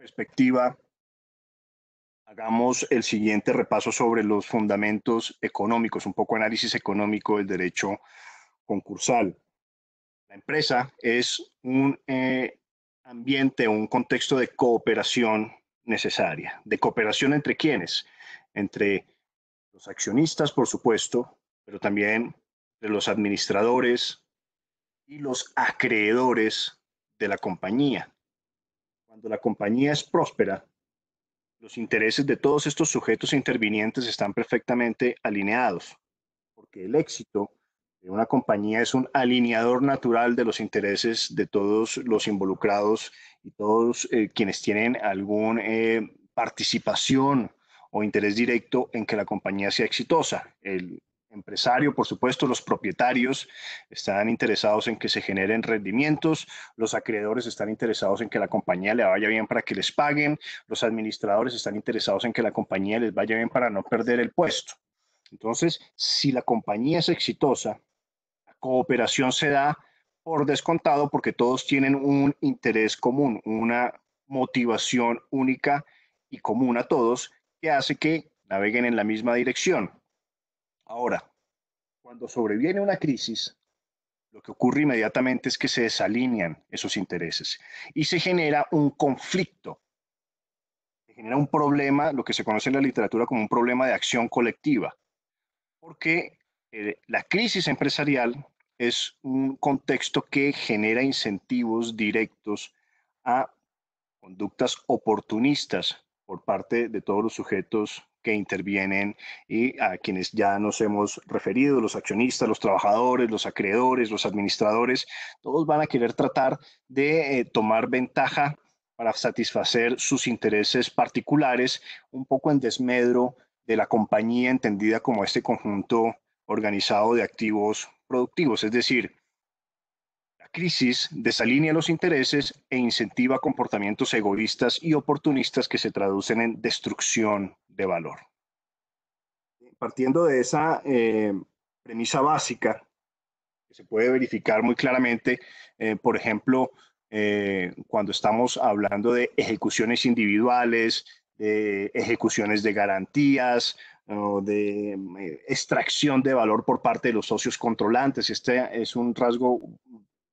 perspectiva, hagamos el siguiente repaso sobre los fundamentos económicos, un poco análisis económico del derecho concursal. La empresa es un eh, ambiente, un contexto de cooperación necesaria. ¿De cooperación entre quiénes? Entre los accionistas, por supuesto, pero también de los administradores y los acreedores de la compañía. Cuando la compañía es próspera, los intereses de todos estos sujetos intervinientes están perfectamente alineados, porque el éxito de una compañía es un alineador natural de los intereses de todos los involucrados y todos eh, quienes tienen alguna eh, participación o interés directo en que la compañía sea exitosa. Empresario, por supuesto, los propietarios están interesados en que se generen rendimientos, los acreedores están interesados en que la compañía le vaya bien para que les paguen, los administradores están interesados en que la compañía les vaya bien para no perder el puesto. Entonces, si la compañía es exitosa, la cooperación se da por descontado porque todos tienen un interés común, una motivación única y común a todos que hace que naveguen en la misma dirección. Ahora, cuando sobreviene una crisis, lo que ocurre inmediatamente es que se desalinean esos intereses y se genera un conflicto, se genera un problema, lo que se conoce en la literatura como un problema de acción colectiva, porque eh, la crisis empresarial es un contexto que genera incentivos directos a conductas oportunistas por parte de todos los sujetos que intervienen y a quienes ya nos hemos referido, los accionistas, los trabajadores, los acreedores, los administradores, todos van a querer tratar de eh, tomar ventaja para satisfacer sus intereses particulares, un poco en desmedro de la compañía entendida como este conjunto organizado de activos productivos, es decir, crisis desalinea los intereses e incentiva comportamientos egoístas y oportunistas que se traducen en destrucción de valor. Partiendo de esa eh, premisa básica, que se puede verificar muy claramente, eh, por ejemplo, eh, cuando estamos hablando de ejecuciones individuales, de ejecuciones de garantías, de extracción de valor por parte de los socios controlantes. Este es un rasgo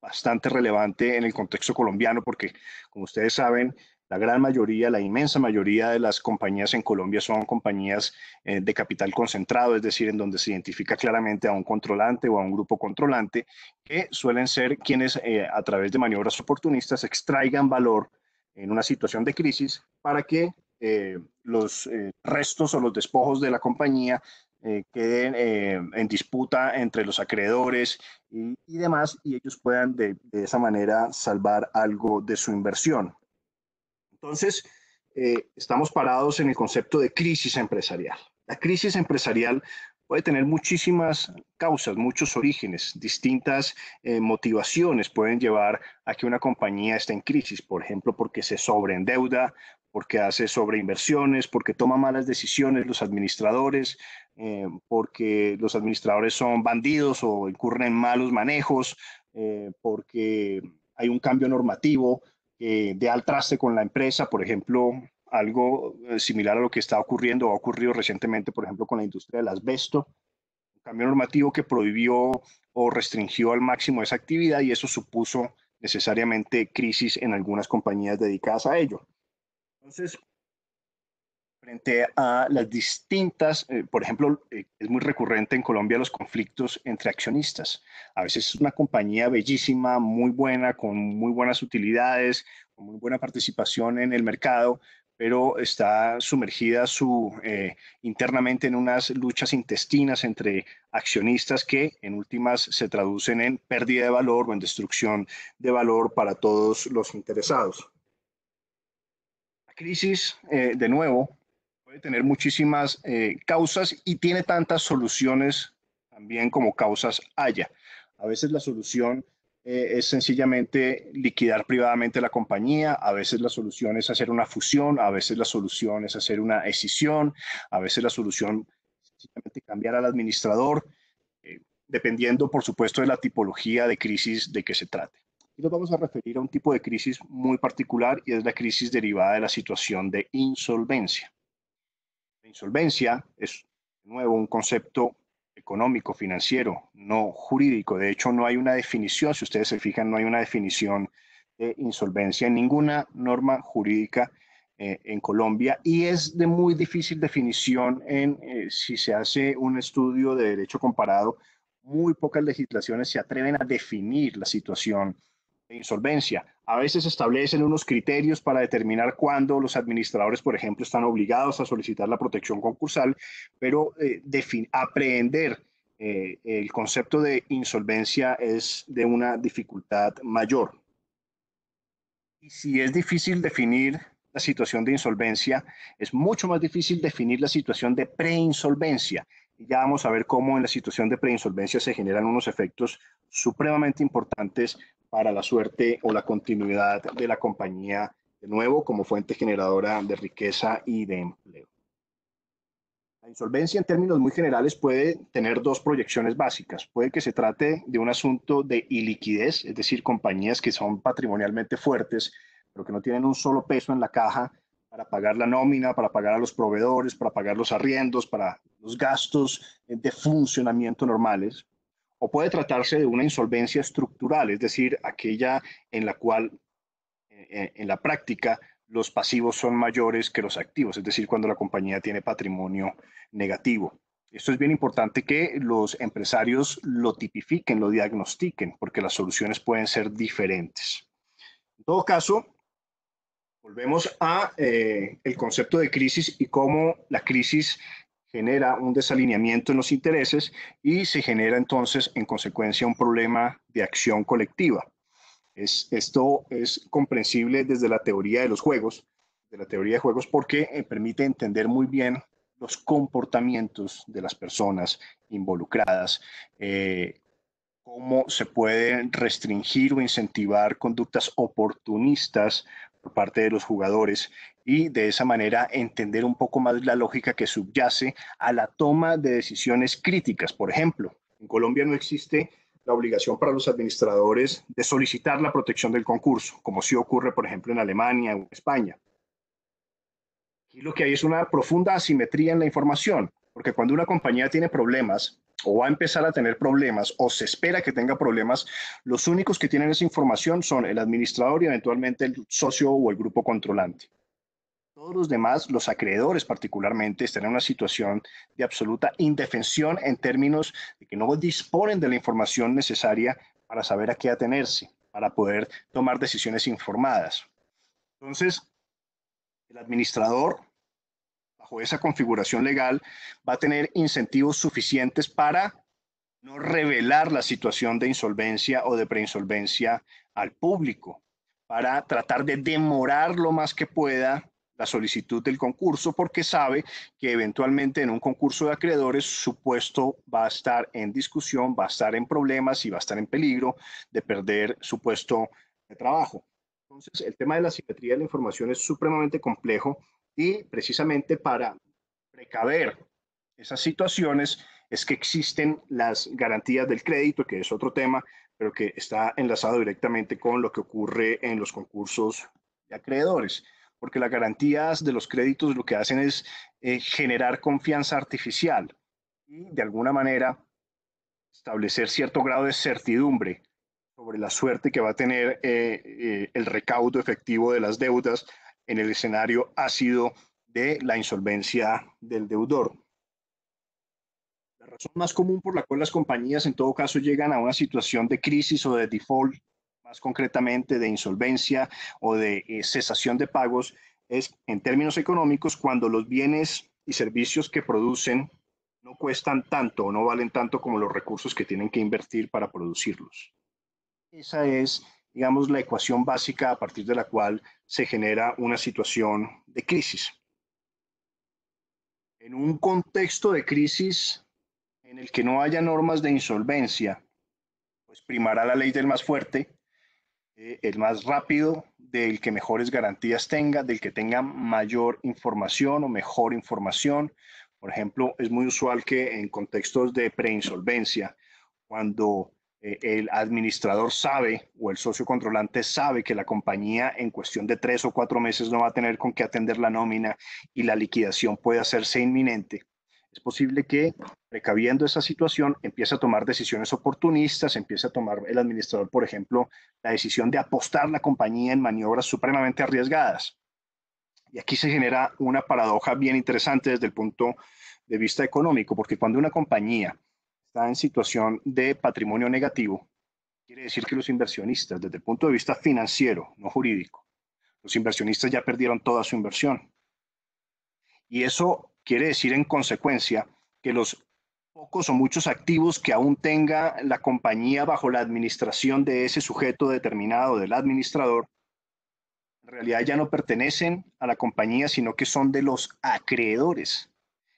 bastante relevante en el contexto colombiano porque, como ustedes saben, la gran mayoría, la inmensa mayoría de las compañías en Colombia son compañías eh, de capital concentrado, es decir, en donde se identifica claramente a un controlante o a un grupo controlante, que suelen ser quienes eh, a través de maniobras oportunistas extraigan valor en una situación de crisis para que eh, los restos o los despojos de la compañía eh, queden eh, en disputa entre los acreedores y, demás, y ellos puedan de, esa manera salvar algo de su inversión. Entonces, eh, estamos parados en el concepto de crisis empresarial. La crisis empresarial puede tener muchísimas causas, muchos orígenes, distintas motivaciones pueden llevar a que una compañía esté en crisis, por ejemplo, porque se sobreendeuda, porque hace sobreinversiones, porque toma malas decisiones los administradores, eh, porque los administradores son bandidos o incurren en malos manejos, eh, porque hay un cambio normativo que de al traste con la empresa, por ejemplo, algo eh, similar a lo que está ocurriendo o ha ocurrido recientemente, por ejemplo, con la industria del asbesto, un cambio normativo que prohibió o restringió al máximo esa actividad y eso supuso necesariamente crisis en algunas compañías dedicadas a ello. Entonces, frente a las distintas, eh, por ejemplo, eh, es muy recurrente en Colombia los conflictos entre accionistas. A veces es una compañía bellísima, muy buena, con muy buenas utilidades, con muy buena participación en el mercado, pero está sumergida su, eh, internamente en unas luchas intestinas entre accionistas que en últimas se traducen en pérdida de valor o en destrucción de valor para todos los interesados. La crisis, de nuevo, puede tener muchísimas eh, causas y tiene tantas soluciones también como causas haya. A veces la solución eh, es sencillamente liquidar privadamente la compañía, a veces la solución es hacer una fusión, a veces la solución es hacer una escisión, a veces la solución es sencillamente cambiar al administrador, eh, dependiendo por supuesto de la tipología de crisis de que se trate. Y nos vamos a referir a un tipo de crisis muy particular y es la crisis derivada de la situación de insolvencia. La insolvencia es, nuevo, un concepto económico, financiero, no jurídico. De hecho, no hay una definición, si ustedes se fijan, no hay una definición de insolvencia en ninguna norma jurídica eh, en Colombia y es de muy difícil definición en eh, si se hace un estudio de derecho comparado. Muy pocas legislaciones se atreven a definir la situación de insolvencia. A veces establecen unos criterios para determinar cuándo los administradores, por ejemplo, están obligados a solicitar la protección concursal, pero eh, aprehender eh, el concepto de insolvencia es de una dificultad mayor. Y si es difícil definir la situación de insolvencia, es mucho más difícil definir la situación de preinsolvencia. Y ya vamos a ver cómo en la situación de preinsolvencia se generan unos efectos supremamente importantes para la suerte o la continuidad de la compañía, de nuevo, como fuente generadora de riqueza y de empleo. La insolvencia en términos muy generales puede tener dos proyecciones básicas. Puede que se trate de un asunto de iliquidez, es decir, compañías que son patrimonialmente fuertes, pero que no tienen un solo peso en la caja para pagar la nómina, para pagar a los proveedores, para pagar los arriendos, para los gastos de funcionamiento normales o puede tratarse de una insolvencia estructural, es decir, aquella en la cual eh, eh, en la práctica los pasivos son mayores que los activos, es decir, cuando la compañía tiene patrimonio negativo. Esto es bien importante que los empresarios lo tipifiquen, lo diagnostiquen, porque las soluciones pueden ser diferentes. En todo caso, volvemos a eh, el concepto de crisis y cómo la crisis genera un desalineamiento en los intereses y se genera entonces en consecuencia un problema de acción colectiva. Es, esto es comprensible desde la teoría de los juegos, de la teoría de juegos, porque eh, permite entender muy bien los comportamientos de las personas involucradas, eh, cómo se pueden restringir o incentivar conductas oportunistas por parte de los jugadores y de esa manera entender un poco más la lógica que subyace a la toma de decisiones críticas. Por ejemplo, en Colombia no existe la obligación para los administradores de solicitar la protección del concurso, como sí ocurre, por ejemplo, en Alemania o España. Y lo que hay es una profunda asimetría en la información, porque cuando una compañía tiene problemas o va a empezar a tener problemas o se espera que tenga problemas, los únicos que tienen esa información son el administrador y eventualmente el socio o el grupo controlante. Todos los demás, los acreedores particularmente, están en una situación de absoluta indefensión en términos de que no disponen de la información necesaria para saber a qué atenerse, para poder tomar decisiones informadas. Entonces, el administrador, bajo esa configuración legal, va a tener incentivos suficientes para no revelar la situación de insolvencia o de preinsolvencia al público, para tratar de demorar lo más que pueda la solicitud del concurso porque sabe que eventualmente en un concurso de acreedores su puesto va a estar en discusión, va a estar en problemas y va a estar en peligro de perder su puesto de trabajo. Entonces, el tema de la simetría de la información es supremamente complejo y precisamente para precaver esas situaciones es que existen las garantías del crédito, que es otro tema, pero que está enlazado directamente con lo que ocurre en los concursos de acreedores. Porque las garantías de los créditos lo que hacen es eh, generar confianza artificial y de alguna manera establecer cierto grado de certidumbre sobre la suerte que va a tener eh, eh, el recaudo efectivo de las deudas en el escenario ácido de la insolvencia del deudor. La razón más común por la cual las compañías en todo caso llegan a una situación de crisis o de default más concretamente de insolvencia o de eh, cesación de pagos, es en términos económicos cuando los bienes y servicios que producen no cuestan tanto o no valen tanto como los recursos que tienen que invertir para producirlos. Esa es, digamos, la ecuación básica a partir de la cual se genera una situación de crisis. En un contexto de crisis en el que no haya normas de insolvencia, pues primará la ley del más fuerte eh, el más rápido, del que mejores garantías tenga, del que tenga mayor información o mejor información. Por ejemplo, es muy usual que en contextos de preinsolvencia, cuando eh, el administrador sabe o el socio controlante sabe que la compañía en cuestión de tres o cuatro meses no va a tener con qué atender la nómina y la liquidación puede hacerse inminente, es posible que, precaviendo esa situación, empiece a tomar decisiones oportunistas, empiece a tomar el administrador, por ejemplo, la decisión de apostar la compañía en maniobras supremamente arriesgadas. Y aquí se genera una paradoja bien interesante desde el punto de vista económico, porque cuando una compañía está en situación de patrimonio negativo, quiere decir que los inversionistas, desde el punto de vista financiero, no jurídico, los inversionistas ya perdieron toda su inversión. Y eso quiere decir en consecuencia que los pocos o muchos activos que aún tenga la compañía bajo la administración de ese sujeto determinado, del administrador, en realidad ya no pertenecen a la compañía, sino que son de los acreedores.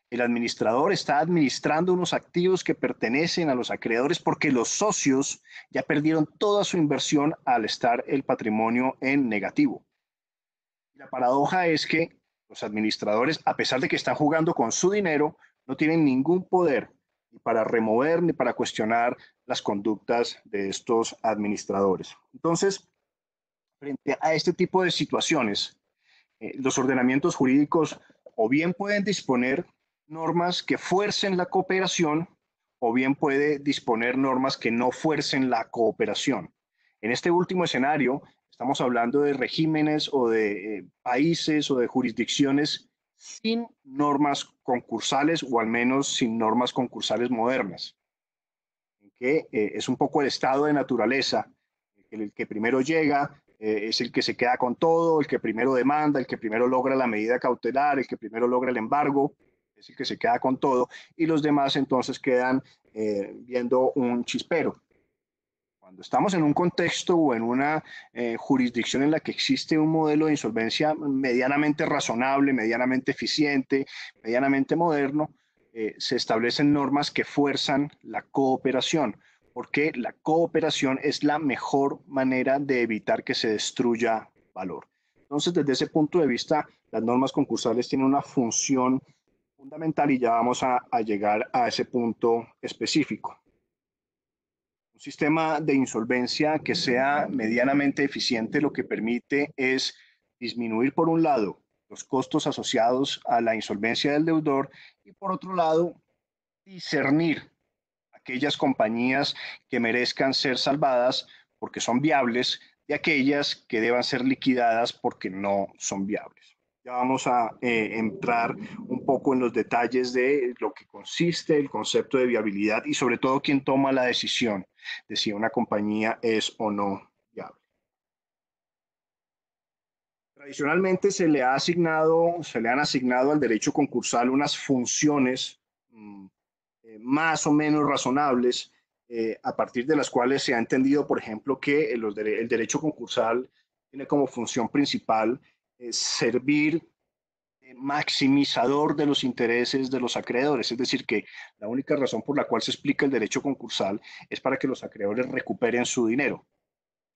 El administrador está administrando unos activos que pertenecen a los acreedores porque los socios ya perdieron toda su inversión al estar el patrimonio en negativo. La paradoja es que los administradores, a pesar de que están jugando con su dinero, no tienen ningún poder para remover ni para cuestionar las conductas de estos administradores. Entonces, frente a este tipo de situaciones, eh, los ordenamientos jurídicos o bien pueden disponer normas que fuercen la cooperación o bien puede disponer normas que no fuercen la cooperación. En este último escenario, estamos hablando de regímenes o de eh, países o de jurisdicciones sin normas concursales o al menos sin normas concursales modernas, que eh, es un poco el estado de naturaleza, el, que primero llega, eh, es el que se queda con todo, el que primero demanda, el que primero logra la medida cautelar, el que primero logra el embargo, es el que se queda con todo, y los demás entonces quedan eh, viendo un chispero. Cuando estamos en un contexto o en una eh, jurisdicción en la que existe un modelo de insolvencia medianamente razonable, medianamente eficiente, medianamente moderno, eh, se establecen normas que fuerzan la cooperación, porque la cooperación es la mejor manera de evitar que se destruya valor. Entonces, desde ese punto de vista, las normas concursales tienen una función fundamental y ya vamos a, llegar a ese punto específico. Un sistema de insolvencia que sea medianamente eficiente lo que permite es disminuir por un lado los costos asociados a la insolvencia del deudor y por otro lado discernir aquellas compañías que merezcan ser salvadas porque son viables de aquellas que deban ser liquidadas porque no son viables vamos a eh, entrar un poco en los detalles de lo que consiste el concepto de viabilidad y sobre todo quién toma la decisión de si una compañía es o no viable. Tradicionalmente se le ha asignado, se le han asignado al derecho concursal unas funciones mm, eh, más o menos razonables eh, a partir de las cuales se ha entendido, por ejemplo, que el derecho concursal tiene como función principal servir maximizador de los intereses de los acreedores. Es decir, que la única razón por la cual se explica el derecho concursal es para que los acreedores recuperen su dinero.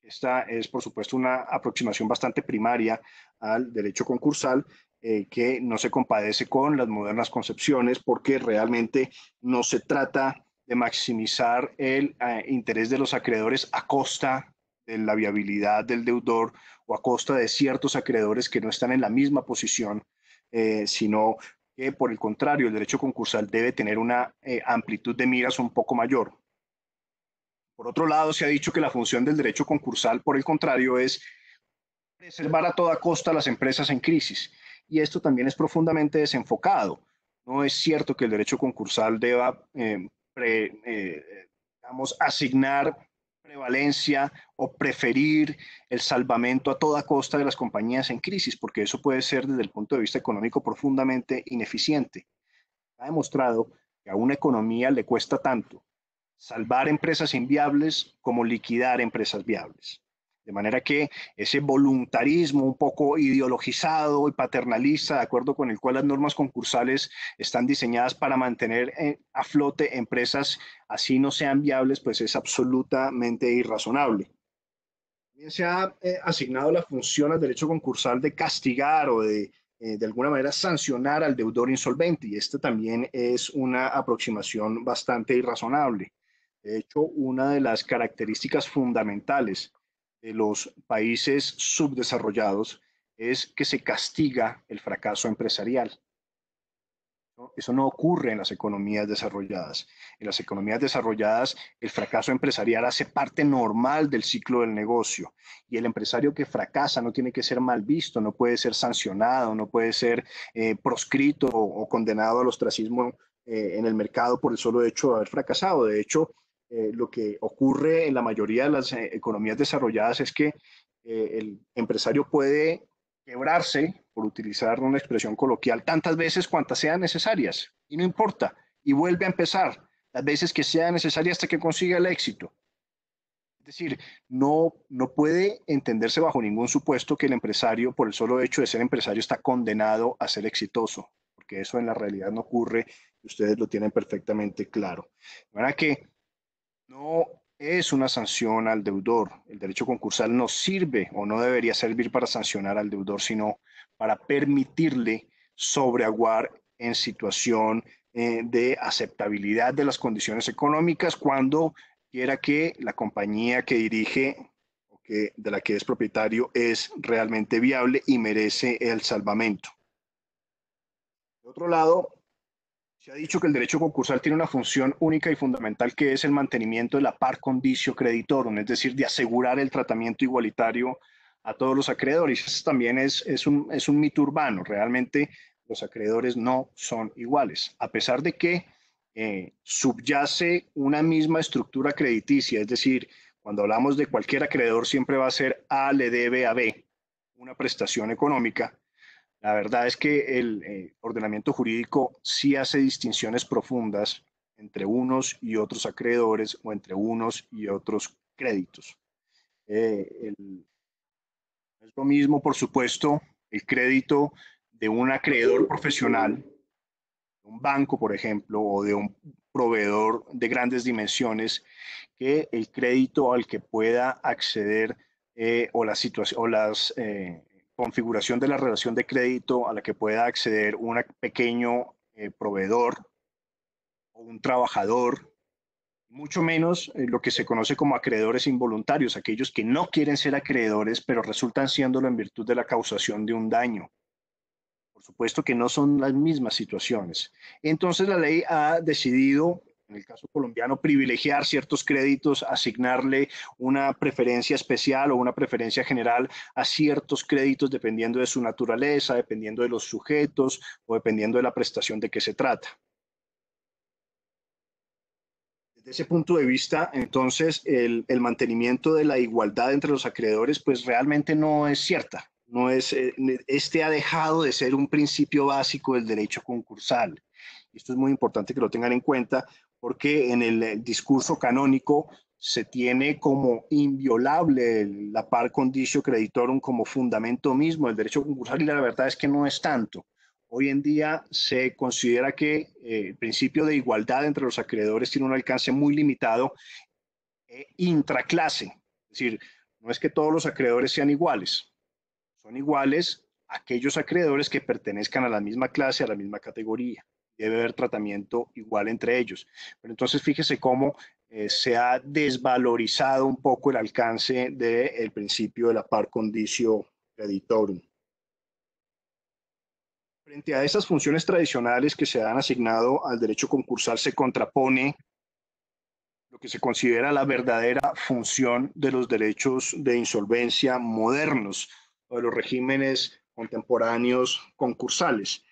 Esta es, por supuesto, una aproximación bastante primaria al derecho concursal eh, que no se compadece con las modernas concepciones porque realmente no se trata de maximizar el eh, interés de los acreedores a costa de la viabilidad del deudor o a costa de ciertos acreedores que no están en la misma posición, eh, sino que por el contrario, el derecho concursal debe tener una eh, amplitud de miras un poco mayor. Por otro lado, se ha dicho que la función del derecho concursal, por el contrario, es preservar a toda costa las empresas en crisis. Y esto también es profundamente desenfocado. No es cierto que el derecho concursal deba, eh, asignar prevalencia o preferir el salvamento a toda costa de las compañías en crisis, porque eso puede ser desde el punto de vista económico profundamente ineficiente. Ha demostrado que a una economía le cuesta tanto salvar empresas inviables como liquidar empresas viables. De manera que ese voluntarismo un poco ideologizado y paternalista, de acuerdo con el cual las normas concursales están diseñadas para mantener eh, a flote empresas así no sean viables, pues es absolutamente irrazonable. También se ha eh, asignado la función al derecho concursal de castigar o de, eh, de alguna manera, sancionar al deudor insolvente, y esto también es una aproximación bastante irrazonable. De hecho, una de las características fundamentales de los países subdesarrollados es que se castiga el fracaso empresarial. Eso no ocurre en las economías desarrolladas. En las economías desarrolladas, el fracaso empresarial hace parte normal del ciclo del negocio y el empresario que fracasa no tiene que ser mal visto, no puede ser sancionado, no puede ser eh, proscrito o, condenado al ostracismo eh, en el mercado por el solo hecho de haber fracasado. De hecho, eh, lo que ocurre en la mayoría de las economías desarrolladas es que el empresario puede quebrarse, por utilizar una expresión coloquial, tantas veces cuantas sean necesarias, y no importa, y vuelve a empezar las veces que sea necesaria hasta que consiga el éxito. Es decir, no, no puede entenderse bajo ningún supuesto que el empresario, por el solo hecho de ser empresario, está condenado a ser exitoso, porque eso en la realidad no ocurre y ustedes lo tienen perfectamente claro. De que no es una sanción al deudor. El derecho concursal no sirve o no debería servir para sancionar al deudor, sino para permitirle sobreaguar en situación eh, de aceptabilidad de las condiciones económicas cuando quiera que la compañía que dirige o que, de la que es propietario es realmente viable y merece el salvamento. De otro lado, se ha dicho que el derecho concursal tiene una función única y fundamental que es el mantenimiento de la par condicio creditorum, es decir, de asegurar el tratamiento igualitario a todos los acreedores. Eso también es, es, un, es un mito urbano. Realmente los acreedores no son iguales, a pesar de que eh, subyace una misma estructura crediticia, es decir, cuando hablamos de cualquier acreedor siempre va a ser A le debe a B una prestación económica, la verdad es que el eh, ordenamiento jurídico sí hace distinciones profundas entre unos y otros acreedores o entre unos y otros créditos. Eh, es lo mismo, por supuesto, el crédito de un acreedor profesional, un banco, por ejemplo, o de un proveedor de grandes dimensiones, que el crédito al que pueda acceder eh, o, la situación, o las configuración de la relación de crédito a la que pueda acceder un pequeño eh, proveedor o un trabajador, mucho menos eh, lo que se conoce como acreedores involuntarios, aquellos que no quieren ser acreedores, pero resultan siéndolo en virtud de la causación de un daño. Por supuesto que no son las mismas situaciones. Entonces la ley ha decidido en el caso colombiano, privilegiar ciertos créditos, asignarle una preferencia especial o una preferencia general a ciertos créditos dependiendo de su naturaleza, dependiendo de los sujetos o dependiendo de la prestación de que se trata. Desde ese punto de vista, entonces, el, mantenimiento de la igualdad entre los acreedores, pues realmente no es cierta. No es, eh, este ha dejado de ser un principio básico del derecho concursal. Esto es muy importante que lo tengan en cuenta porque en el discurso canónico se tiene como inviolable la par condicio creditorum como fundamento mismo del derecho concursal y la verdad es que no es tanto. Hoy en día se considera que eh, el principio de igualdad entre los acreedores tiene un alcance muy limitado e intraclase. Es decir, no es que todos los acreedores sean iguales, son iguales aquellos acreedores que pertenezcan a la misma clase, a la misma categoría debe haber tratamiento igual entre ellos. Pero entonces fíjese cómo eh, se ha desvalorizado un poco el alcance del principio de la par condicio creditorum. Frente a esas funciones tradicionales que se han asignado al derecho concursal, se contrapone lo que se considera la verdadera función de los derechos de insolvencia modernos o de los regímenes contemporáneos concursales,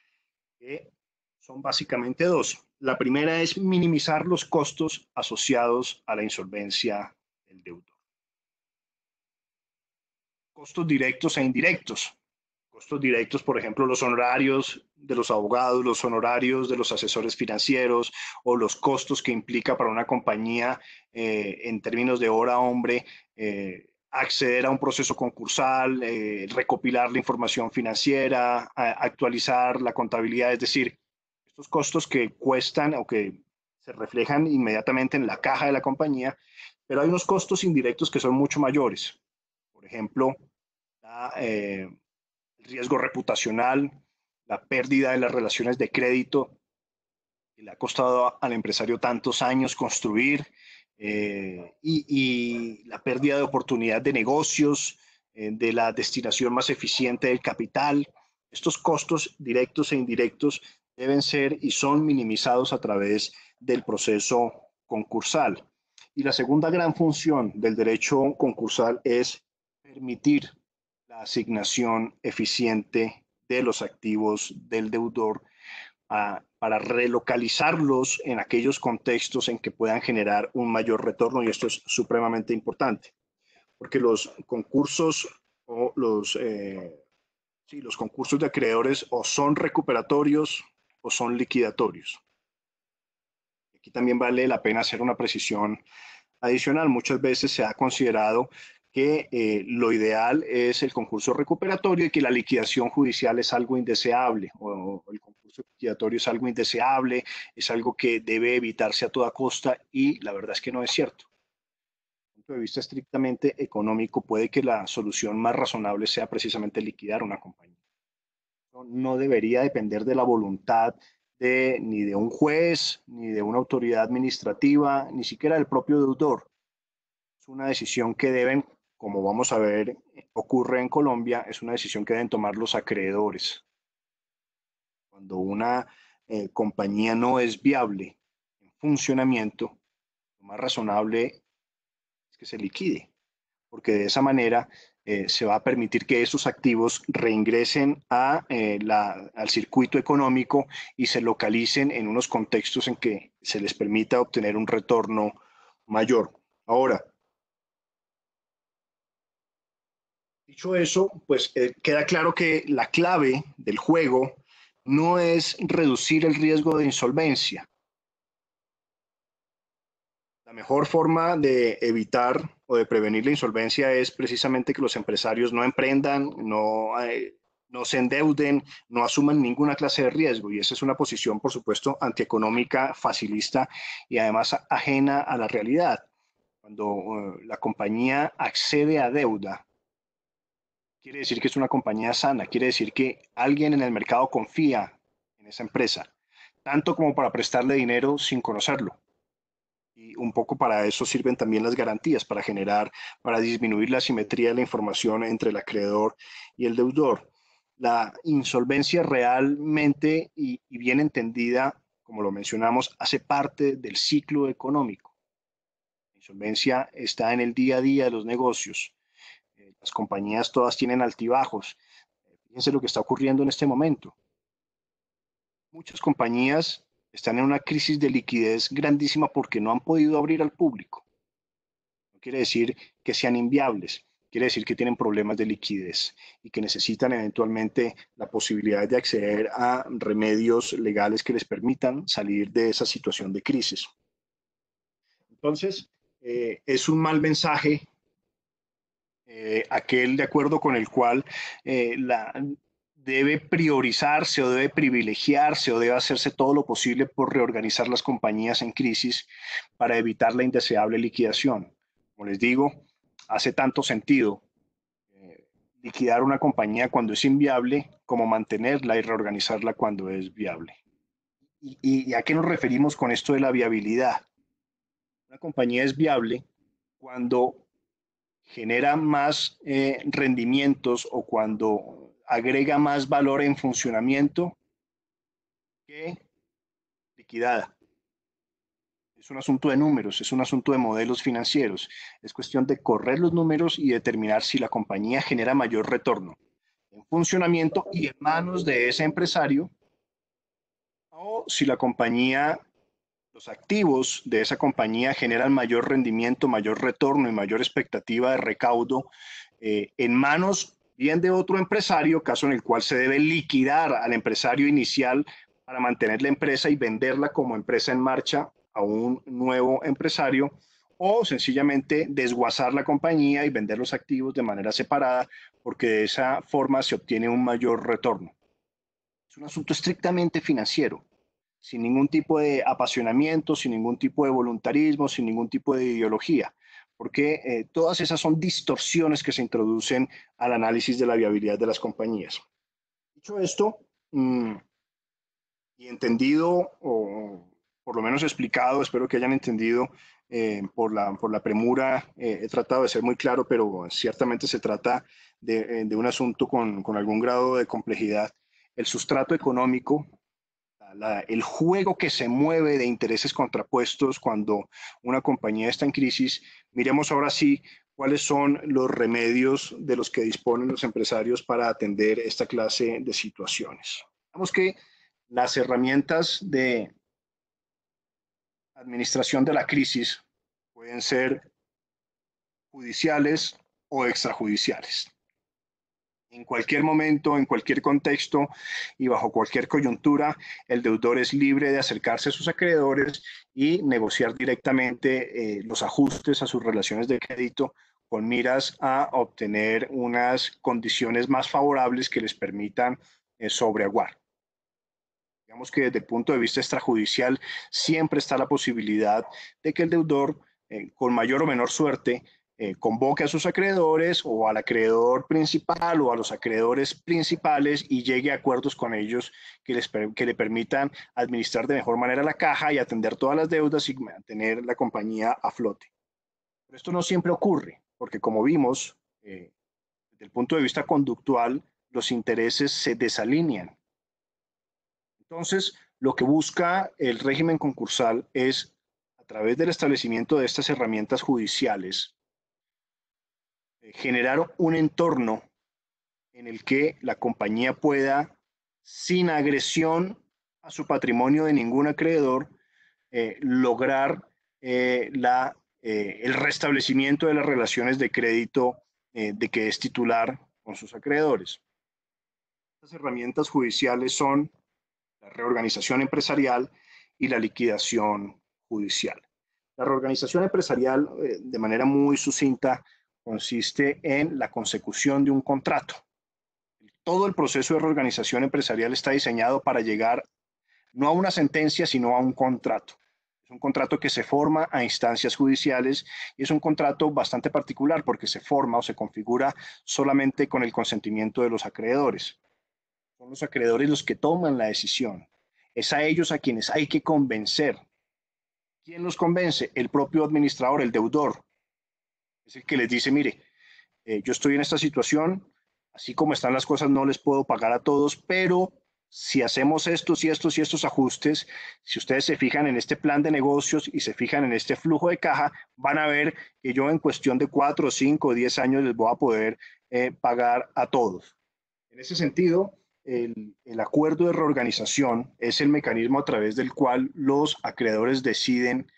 son básicamente dos. La primera es minimizar los costos asociados a la insolvencia del deudor. Costos directos e indirectos. Costos directos, por ejemplo, los honorarios de los abogados, los honorarios de los asesores financieros o los costos que implica para una compañía eh, en términos de hora hombre eh, acceder a un proceso concursal, eh, recopilar la información financiera, actualizar la contabilidad, es decir, estos costos que cuestan o que se reflejan inmediatamente en la caja de la compañía, pero hay unos costos indirectos que son mucho mayores. Por ejemplo, eh, el riesgo reputacional, la pérdida de las relaciones de crédito que le ha costado al empresario tantos años construir, eh, y, la pérdida de oportunidad de negocios, eh, de la destinación más eficiente del capital. Estos costos directos e indirectos deben ser y son minimizados a través del proceso concursal. Y la segunda gran función del derecho concursal es permitir la asignación eficiente de los activos del deudor para relocalizarlos en aquellos contextos en que puedan generar un mayor retorno y esto es supremamente importante, porque los concursos o los, eh, los concursos de acreedores o son recuperatorios o son liquidatorios. Aquí también vale la pena hacer una precisión adicional. Muchas veces se ha considerado que eh, lo ideal es el concurso recuperatorio y que la liquidación judicial es algo indeseable o, el concurso liquidatorio es algo indeseable, es algo que debe evitarse a toda costa y la verdad es que no es cierto. Desde el punto de vista estrictamente económico, puede que la solución más razonable sea precisamente liquidar una compañía. No debería depender de la voluntad de, ni de un juez, ni de una autoridad administrativa, ni siquiera del propio deudor. Es una decisión que deben como vamos a ver ocurre en Colombia, es una decisión que deben tomar los acreedores. Cuando una eh, compañía no es viable en funcionamiento, lo más razonable es que se liquide, porque de esa manera eh, se va a permitir que esos activos reingresen a, eh, al circuito económico y se localicen en unos contextos en que se les permita obtener un retorno mayor. Ahora, Dicho eso, pues eh, queda claro que la clave del juego no es reducir el riesgo de insolvencia. La mejor forma de evitar o de prevenir la insolvencia es precisamente que los empresarios no emprendan, no, eh, no se endeuden, no asuman ninguna clase de riesgo. Y esa es una posición, por supuesto, antieconómica, facilista y además ajena a la realidad. Cuando eh, la compañía accede a deuda quiere decir que es una compañía sana, quiere decir que alguien en el mercado confía en esa empresa, tanto como para prestarle dinero sin conocerlo. Y un poco para eso sirven también las garantías, para generar, para disminuir la simetría de la información entre el acreedor y el deudor. La insolvencia realmente y, bien entendida, como lo mencionamos, hace parte del ciclo económico. La insolvencia está en el día a día de los negocios las compañías todas tienen altibajos. Fíjense lo que está ocurriendo en este momento. Muchas compañías están en una crisis de liquidez grandísima porque no han podido abrir al público. No quiere decir que sean inviables, quiere decir que tienen problemas de liquidez y que necesitan eventualmente la posibilidad de acceder a remedios legales que les permitan salir de esa situación de crisis. Entonces, eh, es un mal mensaje eh, aquel de acuerdo con el cual eh, la, debe priorizarse o debe privilegiarse o debe hacerse todo lo posible por reorganizar las compañías en crisis para evitar la indeseable liquidación. Como les digo, hace tanto sentido eh, liquidar una compañía cuando es inviable como mantenerla y reorganizarla cuando es viable. ¿Y, y a qué nos referimos con esto de la viabilidad? Una compañía es viable cuando genera más eh, rendimientos o cuando agrega más valor en funcionamiento que liquidada. Es un asunto de números, es un asunto de modelos financieros. Es cuestión de correr los números y determinar si la compañía genera mayor retorno en funcionamiento y en manos de ese empresario o si la compañía los activos de esa compañía generan mayor rendimiento, mayor retorno y mayor expectativa de recaudo eh, en manos bien de otro empresario, caso en el cual se debe liquidar al empresario inicial para mantener la empresa y venderla como empresa en marcha a un nuevo empresario, o sencillamente desguazar la compañía y vender los activos de manera separada, porque de esa forma se obtiene un mayor retorno. Es un asunto estrictamente financiero sin ningún tipo de apasionamiento, sin ningún tipo de voluntarismo, sin ningún tipo de ideología, porque eh, todas esas son distorsiones que se introducen al análisis de la viabilidad de las compañías. Dicho esto, mm, y entendido, o por lo menos explicado, espero que hayan entendido eh, por, la, por la premura eh, he tratado de ser muy claro, pero ciertamente se trata de, de un asunto con, con, algún grado de complejidad. El sustrato económico, el juego que se mueve de intereses contrapuestos cuando una compañía está en crisis, miremos ahora sí cuáles son los remedios de los que disponen los empresarios para atender esta clase de situaciones. Vamos que las herramientas de administración de la crisis pueden ser judiciales o extrajudiciales. En cualquier momento, en cualquier contexto y bajo cualquier coyuntura, el deudor es libre de acercarse a sus acreedores y negociar directamente eh, los ajustes a sus relaciones de crédito con miras a obtener unas condiciones más favorables que les permitan eh, sobreaguar. Digamos que desde el punto de vista extrajudicial siempre está la posibilidad de que el deudor, eh, con mayor o menor suerte, eh, convoque a sus acreedores o al acreedor principal o a los acreedores principales y llegue a acuerdos con ellos que, les, que le permitan administrar de mejor manera la caja y atender todas las deudas y mantener la compañía a flote. Pero esto no siempre ocurre, porque como vimos, eh, desde el punto de vista conductual, los intereses se desalinean. Entonces, lo que busca el régimen concursal es, a través del establecimiento de estas herramientas judiciales, generar un entorno en el que la compañía pueda, sin agresión a su patrimonio de ningún acreedor, eh, lograr eh, la, el restablecimiento de las relaciones de crédito de que es titular con sus acreedores. Estas herramientas judiciales son la reorganización empresarial y la liquidación judicial. La reorganización empresarial, eh, de manera muy sucinta, consiste en la consecución de un contrato. Todo el proceso de reorganización empresarial está diseñado para llegar no a una sentencia, sino a un contrato. Es un contrato que se forma a instancias judiciales y es un contrato bastante particular porque se forma o se configura solamente con el consentimiento de los acreedores. Son los acreedores los que toman la decisión. Es a ellos a quienes hay que convencer. ¿Quién los convence? El propio administrador, el deudor. Es el que les dice, mire, eh, yo estoy en esta situación, así como están las cosas no les puedo pagar a todos, pero si hacemos estos y estos y estos ajustes, si ustedes se fijan en este plan de negocios y se fijan en este flujo de caja, van a ver que yo en cuestión de cuatro, cinco, diez años les voy a poder eh, pagar a todos. En ese sentido, el, acuerdo de reorganización es el mecanismo a través del cual los acreedores deciden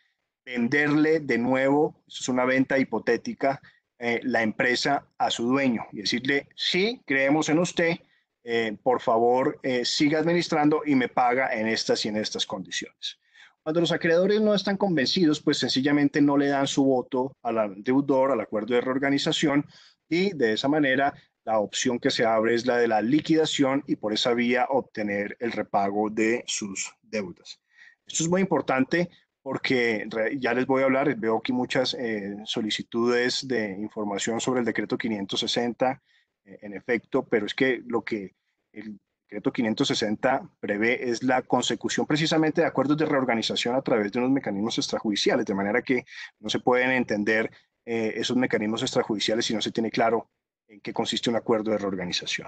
venderle de nuevo, es una venta hipotética, eh, la empresa a su dueño y decirle, sí, creemos en usted, eh, por favor, eh, siga administrando y me paga en estas y en estas condiciones. Cuando los acreedores no están convencidos, pues sencillamente no le dan su voto al deudor, al acuerdo de reorganización, y de esa manera la opción que se abre es la de la liquidación y por esa vía obtener el repago de sus deudas. Esto es muy importante porque ya les voy a hablar, veo aquí muchas eh, solicitudes de información sobre el decreto 560, eh, en efecto, pero es que lo que el decreto 560 prevé es la consecución precisamente de acuerdos de reorganización a través de unos mecanismos extrajudiciales, de manera que no se pueden entender eh, esos mecanismos extrajudiciales si no se tiene claro en qué consiste un acuerdo de reorganización.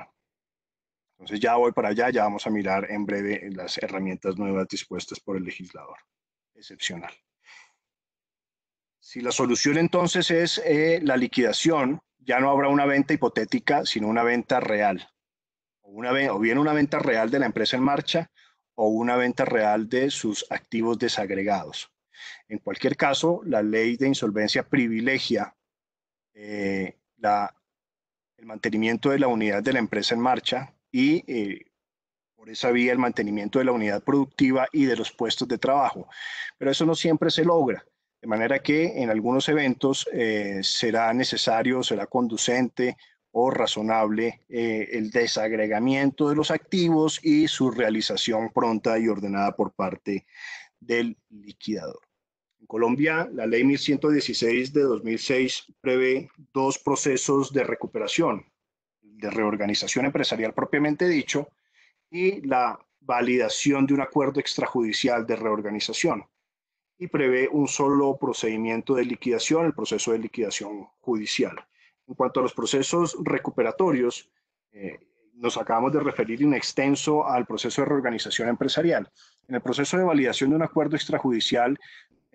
Entonces ya voy para allá, ya vamos a mirar en breve las herramientas nuevas dispuestas por el legislador. Excepcional. Si la solución entonces es eh, la liquidación, ya no habrá una venta hipotética, sino una venta real. O, bien una venta real de la empresa en marcha o una venta real de sus activos desagregados. En cualquier caso, la ley de insolvencia privilegia eh, la el mantenimiento de la unidad de la empresa en marcha y eh, por esa vía el mantenimiento de la unidad productiva y de los puestos de trabajo. Pero eso no siempre se logra, de manera que en algunos eventos eh, será necesario, será conducente o razonable eh, el desagregamiento de los activos y su realización pronta y ordenada por parte del liquidador. En Colombia, la ley 1116 de 2006 prevé dos procesos de recuperación, de reorganización empresarial propiamente dicho y la validación de un acuerdo extrajudicial de reorganización. y prevé un solo procedimiento de liquidación, el proceso de liquidación judicial. En cuanto a los procesos recuperatorios, eh, nos acabamos de referir en extenso al proceso de reorganización empresarial. En el proceso de validación de un acuerdo extrajudicial,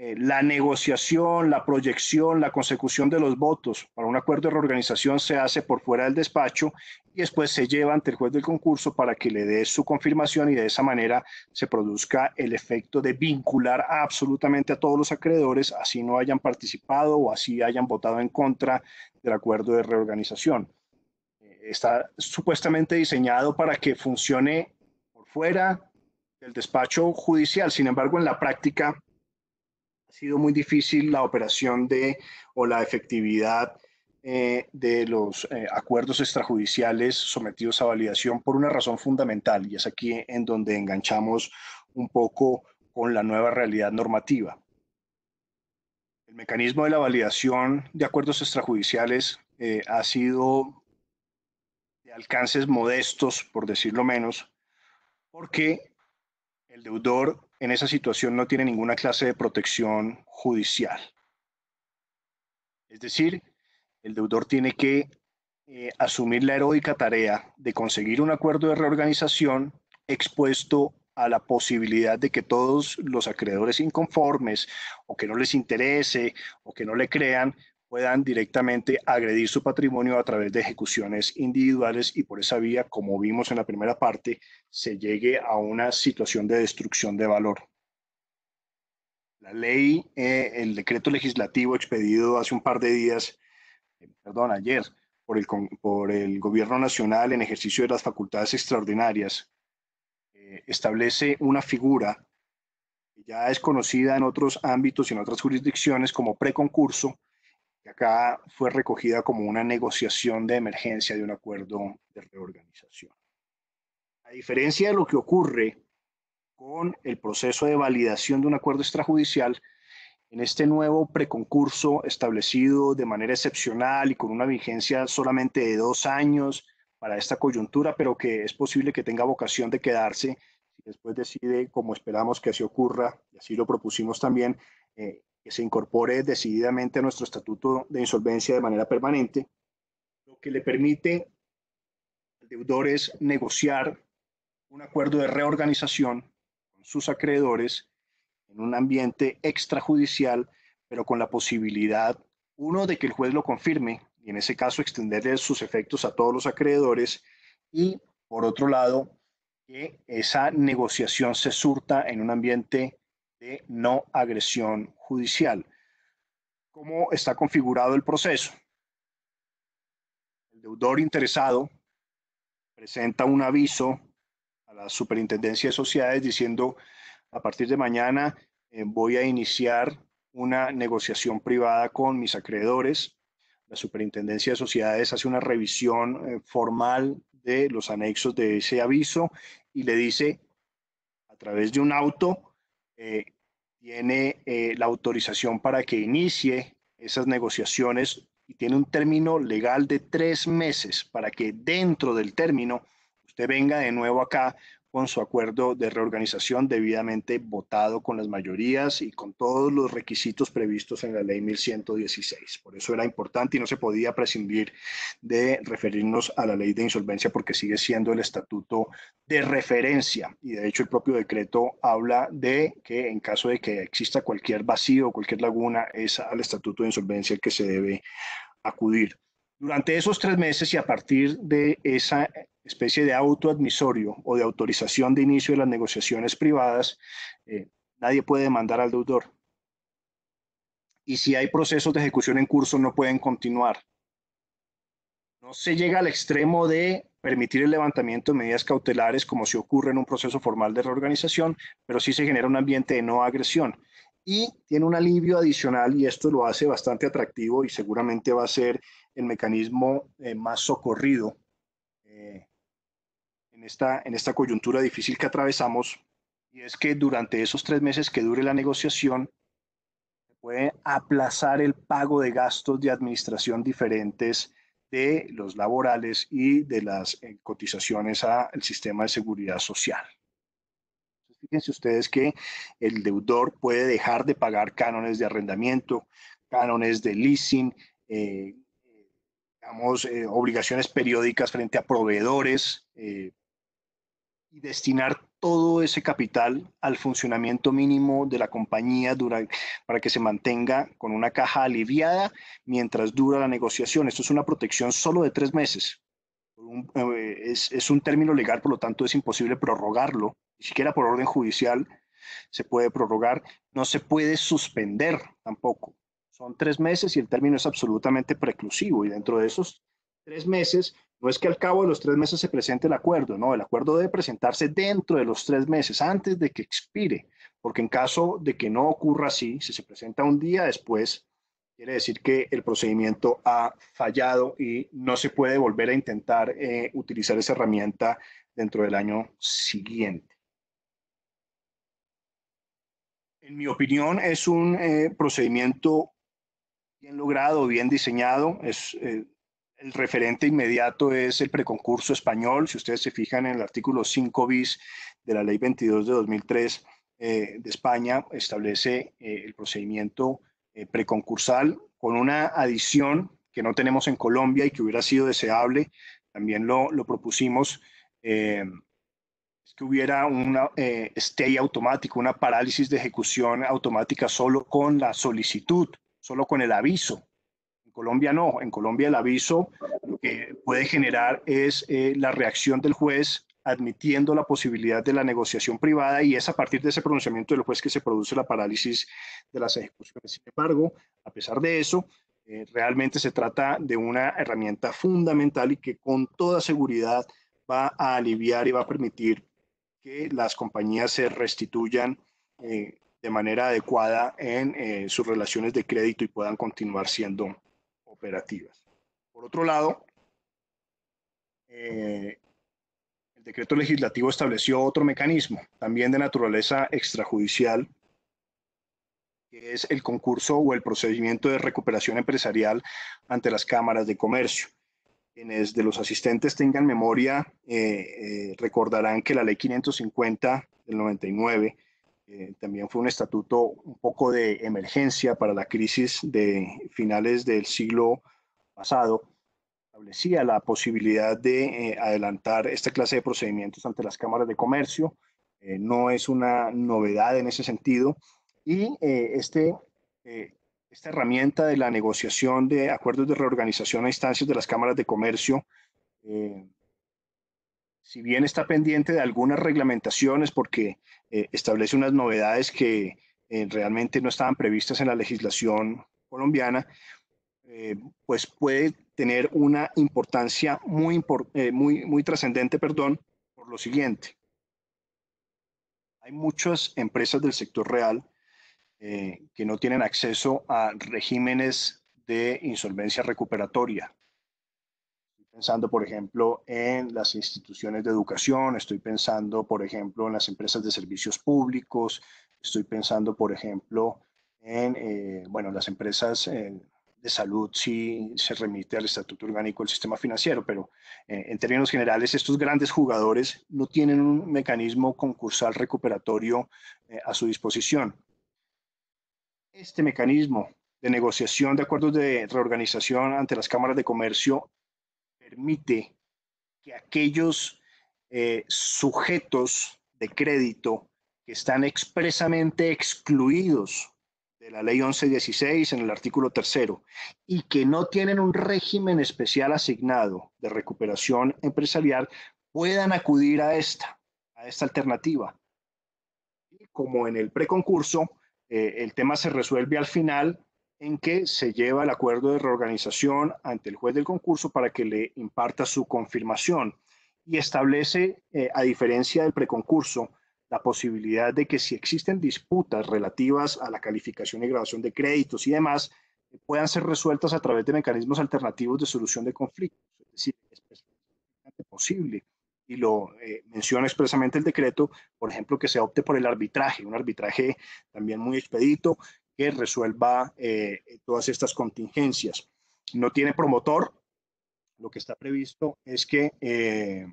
eh, la negociación, la proyección, la consecución de los votos para un acuerdo de reorganización se hace por fuera del despacho y después se lleva ante el juez del concurso para que le dé su confirmación y de esa manera se produzca el efecto de vincular absolutamente a todos los acreedores, así no hayan participado o así hayan votado en contra del acuerdo de reorganización. Eh, está supuestamente diseñado para que funcione por fuera del despacho judicial, sin embargo en la práctica ha sido muy difícil la operación de o la efectividad eh, de los eh, acuerdos extrajudiciales sometidos a validación por una razón fundamental y es aquí en donde enganchamos un poco con la nueva realidad normativa. El mecanismo de la validación de acuerdos extrajudiciales eh, ha sido de alcances modestos, por decirlo menos, porque el deudor en esa situación no tiene ninguna clase de protección judicial. Es decir, el deudor tiene que eh, asumir la heroica tarea de conseguir un acuerdo de reorganización expuesto a la posibilidad de que todos los acreedores inconformes o que no les interese o que no le crean puedan directamente agredir su patrimonio a través de ejecuciones individuales y por esa vía, como vimos en la primera parte, se llegue a una situación de destrucción de valor. La ley, eh, el decreto legislativo expedido hace un par de días, eh, perdón, ayer, por el, por el Gobierno Nacional en ejercicio de las facultades extraordinarias, eh, establece una figura que ya es conocida en otros ámbitos y en otras jurisdicciones como preconcurso, acá fue recogida como una negociación de emergencia de un acuerdo de reorganización. A diferencia de lo que ocurre con el proceso de validación de un acuerdo extrajudicial, en este nuevo preconcurso establecido de manera excepcional y con una vigencia solamente de dos años para esta coyuntura, pero que es posible que tenga vocación de quedarse si después decide, como esperamos que así ocurra, y así lo propusimos también, eh, que se incorpore decididamente a nuestro estatuto de insolvencia de manera permanente, lo que le permite al deudor es negociar un acuerdo de reorganización con sus acreedores en un ambiente extrajudicial, pero con la posibilidad, uno, de que el juez lo confirme y en ese caso extenderle sus efectos a todos los acreedores y, por otro lado, que esa negociación se surta en un ambiente de no agresión judicial. ¿Cómo está configurado el proceso? El deudor interesado presenta un aviso a la Superintendencia de Sociedades diciendo, a partir de mañana eh, voy a iniciar una negociación privada con mis acreedores. La Superintendencia de Sociedades hace una revisión eh, formal de los anexos de ese aviso y le dice, a través de un auto, eh, tiene eh, la autorización para que inicie esas negociaciones y tiene un término legal de tres meses para que dentro del término usted venga de nuevo acá con su acuerdo de reorganización debidamente votado con las mayorías y con todos los requisitos previstos en la ley 1116. Por eso era importante y no se podía prescindir de referirnos a la ley de insolvencia porque sigue siendo el estatuto de referencia y de hecho el propio decreto habla de que en caso de que exista cualquier vacío o cualquier laguna es al estatuto de insolvencia el que se debe acudir. Durante esos tres meses y a partir de esa especie de autoadmisorio o de autorización de inicio de las negociaciones privadas, eh, nadie puede demandar al deudor. Y si hay procesos de ejecución en curso, no pueden continuar. No se llega al extremo de permitir el levantamiento de medidas cautelares como si ocurre en un proceso formal de reorganización, pero sí se genera un ambiente de no agresión. Y tiene un alivio adicional y esto lo hace bastante atractivo y seguramente va a ser el mecanismo eh, más socorrido eh, en, esta, en esta coyuntura difícil que atravesamos, y es que durante esos tres meses que dure la negociación, se puede aplazar el pago de gastos de administración diferentes de los laborales y de las eh, cotizaciones al sistema de seguridad social. Fíjense ustedes que el deudor puede dejar de pagar cánones de arrendamiento, cánones de leasing, eh, digamos, eh, obligaciones periódicas frente a proveedores y destinar todo ese capital al funcionamiento mínimo de la compañía para que se mantenga con una caja aliviada mientras dura la negociación. Esto es una protección solo de tres meses. es, es, un término legal, por lo tanto es imposible prorrogarlo, ni siquiera por orden judicial se puede prorrogar, no se puede suspender tampoco. Son tres meses y el término es absolutamente preclusivo y dentro de esos tres meses no es que al cabo de los tres meses se presente el acuerdo, no, el acuerdo debe presentarse dentro de los tres meses, antes de que expire, porque en caso de que no ocurra así, si se presenta un día después, quiere decir que el procedimiento ha fallado y no se puede volver a intentar eh, utilizar esa herramienta dentro del año siguiente. En mi opinión, es un eh, procedimiento bien logrado, bien diseñado. Es, eh, el referente inmediato es el preconcurso español. Si ustedes se fijan en el artículo 5 bis de la ley 22 de 2003 eh, de España, establece eh, el procedimiento preconcursal con una adición que no tenemos en Colombia y que hubiera sido deseable. También lo, propusimos que hubiera una stay automático, una parálisis de ejecución automática solo con la solicitud solo con el aviso. Colombia no, en Colombia el aviso lo que puede generar es eh, la reacción del juez admitiendo la posibilidad de la negociación privada y es a partir de ese pronunciamiento del juez que se produce la parálisis de las ejecuciones. Sin embargo, a pesar de eso, eh, realmente se trata de una herramienta fundamental y que con toda seguridad va a aliviar y va a permitir que las compañías se restituyan eh, de manera adecuada en sus relaciones de crédito y puedan continuar siendo Por otro lado, eh, el decreto legislativo estableció otro mecanismo, también de naturaleza extrajudicial, que es el concurso o el procedimiento de recuperación empresarial ante las cámaras de comercio. Quienes de los asistentes tengan memoria eh, recordarán que la ley 550 del 99 eh, también fue un estatuto un poco de emergencia para la crisis de finales del siglo pasado. Establecía la posibilidad de eh, adelantar esta clase de procedimientos ante las cámaras de comercio. Eh, no es una novedad en ese sentido. Y este, esta herramienta de la negociación de acuerdos de reorganización a instancias de las cámaras de comercio si bien está pendiente de algunas reglamentaciones porque eh, establece unas novedades que eh, realmente no estaban previstas en la legislación colombiana, eh, pues puede tener una importancia muy, muy, muy trascendente, perdón, por lo siguiente. Hay muchas empresas del sector real que no tienen acceso a regímenes de insolvencia recuperatoria, pensando, por ejemplo, en las instituciones de educación, estoy pensando, por ejemplo, en las empresas de servicios públicos, estoy pensando, por ejemplo, en, eh, bueno, las empresas eh, de salud si se remite al Estatuto Orgánico del Sistema Financiero, pero eh, en términos generales estos grandes jugadores no tienen un mecanismo concursal recuperatorio a su disposición. Este mecanismo de negociación de acuerdos de reorganización ante las cámaras de comercio permite que aquellos eh, sujetos de crédito que están expresamente excluidos de la ley 1116 en el artículo tercero y que no tienen un régimen especial asignado de recuperación empresarial puedan acudir a esta, a esta alternativa. como en el preconcurso, eh, el tema se resuelve al final en que se lleva el acuerdo de reorganización ante el juez del concurso para que le imparta su confirmación y establece, eh, a diferencia del preconcurso, la posibilidad de que si existen disputas relativas a la calificación y grabación de créditos y demás, puedan ser resueltas a través de mecanismos alternativos de solución de conflictos. Es decir, es posible y lo eh, menciona expresamente el decreto, por ejemplo, que se opte por el arbitraje, un arbitraje también muy expedito, resuelva eh, todas estas contingencias. No tiene promotor. Lo que está previsto es que eh,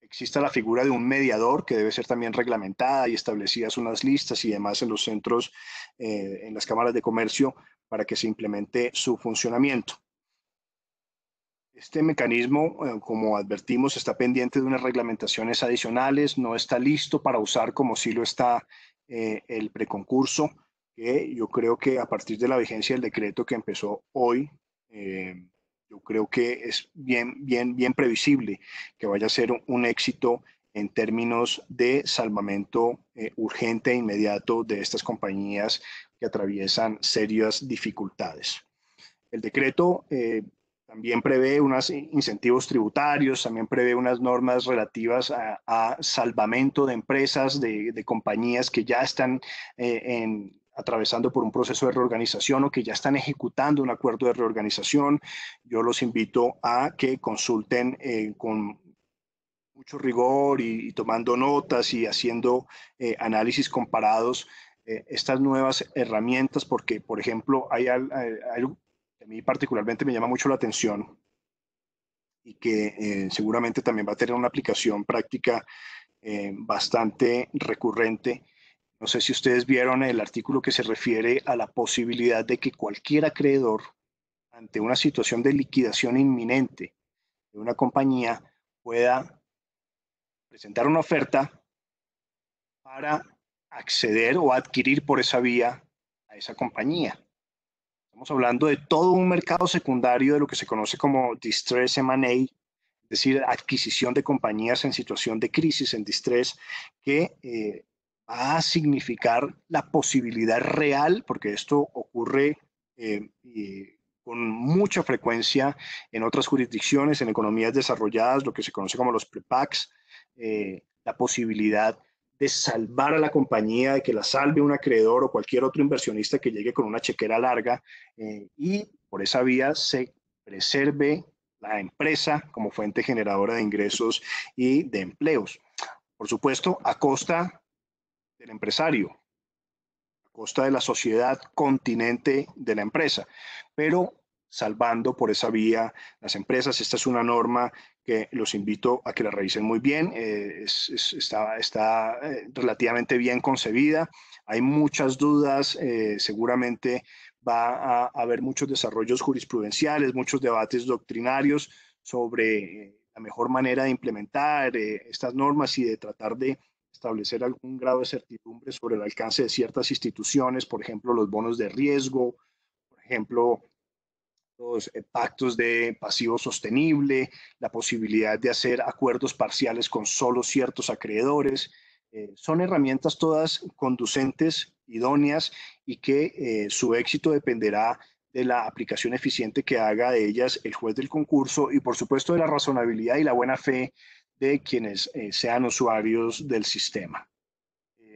exista la figura de un mediador que debe ser también reglamentada y establecidas unas listas y demás en los centros, eh, en las cámaras de comercio para que se implemente su funcionamiento. Este mecanismo, como advertimos, está pendiente de unas reglamentaciones adicionales, no está listo para usar como si lo está eh, el preconcurso, que yo creo que a partir de la vigencia del decreto que empezó hoy, yo creo que es bien, bien, bien previsible que vaya a ser un, éxito en términos de salvamento eh, urgente e inmediato de estas compañías que atraviesan serias dificultades. El decreto eh, también prevé unos incentivos tributarios, también prevé unas normas relativas a, salvamento de empresas, de, compañías que ya están eh, atravesando por un proceso de reorganización o que ya están ejecutando un acuerdo de reorganización. Yo los invito a que consulten eh, con mucho rigor y, tomando notas y haciendo eh, análisis comparados estas nuevas herramientas, porque, por ejemplo, hay algo a mí particularmente me llama mucho la atención y que seguramente también va a tener una aplicación práctica bastante recurrente no sé si ustedes vieron el artículo que se refiere a la posibilidad de que cualquier acreedor, ante una situación de liquidación inminente de una compañía, pueda presentar una oferta para acceder o adquirir por esa vía a esa compañía. Hablando de todo un mercado secundario de lo que se conoce como distress M&A, es decir, adquisición de compañías en situación de crisis, en distress, que eh, va a significar la posibilidad real, porque esto ocurre eh, con mucha frecuencia en otras jurisdicciones, en economías desarrolladas, lo que se conoce como los prepacks, eh, la posibilidad de salvar a la compañía, de que la salve un acreedor o cualquier otro inversionista que llegue con una chequera larga eh, y por esa vía se preserve la empresa como fuente generadora de ingresos y de empleos. Por supuesto, a costa del empresario, a costa de la sociedad continente de la empresa, pero salvando por esa vía las empresas. Esta es una norma que los invito a que la revisen muy bien. Eh, está, está eh, relativamente bien concebida. Hay muchas dudas. Eh, seguramente va a, haber muchos desarrollos jurisprudenciales, muchos debates doctrinarios sobre la mejor manera de implementar estas normas y de tratar de establecer algún grado de certidumbre sobre el alcance de ciertas instituciones, por ejemplo, los bonos de riesgo, por ejemplo, los eh, pactos de pasivo sostenible, la posibilidad de hacer acuerdos parciales con solo ciertos acreedores. Eh, son herramientas todas conducentes, idóneas y que eh, su éxito dependerá de la aplicación eficiente que haga de ellas el juez del concurso y por supuesto de la razonabilidad y la buena fe de quienes sean usuarios del sistema.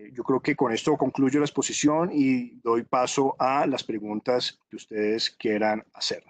Eh, yo creo que con esto concluyo la exposición y doy paso a las preguntas que ustedes quieran hacer.